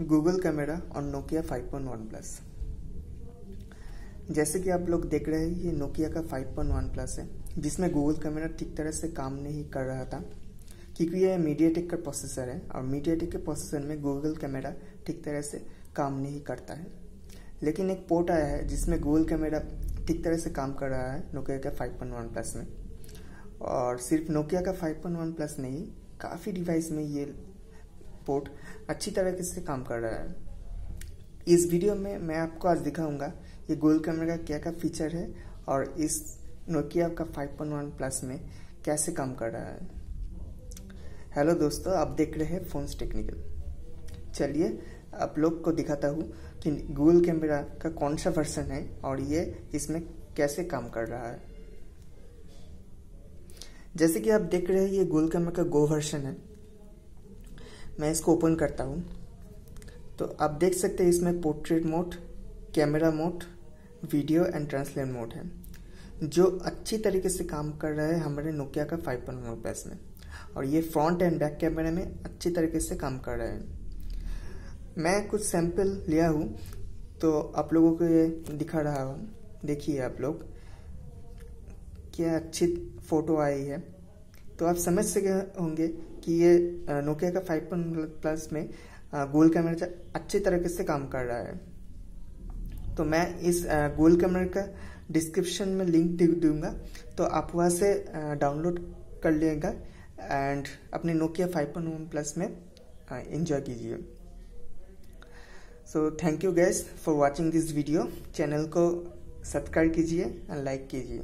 Google camera और Nokia 5.1 plus. जैसे कि आप लोग देख रहे हैं, ये नोकिया का 5.1 प्लस है, जिसमें गूगल कैमरा ठीक तरह से काम नहीं कर रहा था, क्योंकि ये मीडियाटेक का प्रोसेसर है, और मीडियाटेक के प्रोसेसर में गूगल कैमरा ठीक तरह से काम नहीं करता है। लेकिन एक पोर्ट आया है, जिसमें गूगल कैमरा ठीक तरह से काम कर रहा है, नोकिया का 5.1 प्लस में। और सिर्फ़ नोकिया का 5.1 प्लस नहीं, काफ़ी डिवाइस में ये पोर्ट अच्छी तरह से काम कर रहा है। इस वीडियो में मैं आपको आज दिखाऊँगा ये गोल कैमरा का क्या क्या फीचर है और इस नोकिया का 5.1 प्लस में कैसे काम कर रहा है। हेलो दोस्तों, आप देख रहे हैं फोन्स टेक्निकल चलिए आप लोग को दिखाता हूँ कि गूगल कैमरा का कौन सा वर्सन है और ये इसमें कैसे काम कर रहा है। जैसे कि आप देख रहे हैं ये गूगल कैमरा का गो वर्सन है। मैं इसको ओपन करता हूँ। तो आप देख सकते हैं इसमें portrait mode camera mode video and translate mode है। जो अच्छी तरीके से काम कर रहा है हमारे नोकिया का फाइव पॉइंट वन में। और ये फ्रंट एंड बैक कैमरे में अच्छी तरीके से काम कर रहा है। मैं कुछ सैंपल लिया हूँ तो आप लोगों को ये दिखा रहा हूँ। देखिए आप लोग, क्या अच्छी फ़ोटो आई है। तो आप समझ सके होंगे कि ये नोकिया का फाइव प्लस में गोल कैमरा अच्छे तरीके से काम कर रहा है। तो मैं इस गोल कैमरे का डिस्क्रिप्शन में लिंक दे दूँगा। तो आप वहाँ से डाउनलोड कर लिएगा एंड अपने Nokia five point one plus में इंजॉय कीजिए। So thank you guys for watching this video channel को सब्सक्राइब कीजिए एंड लाइक कीजिए।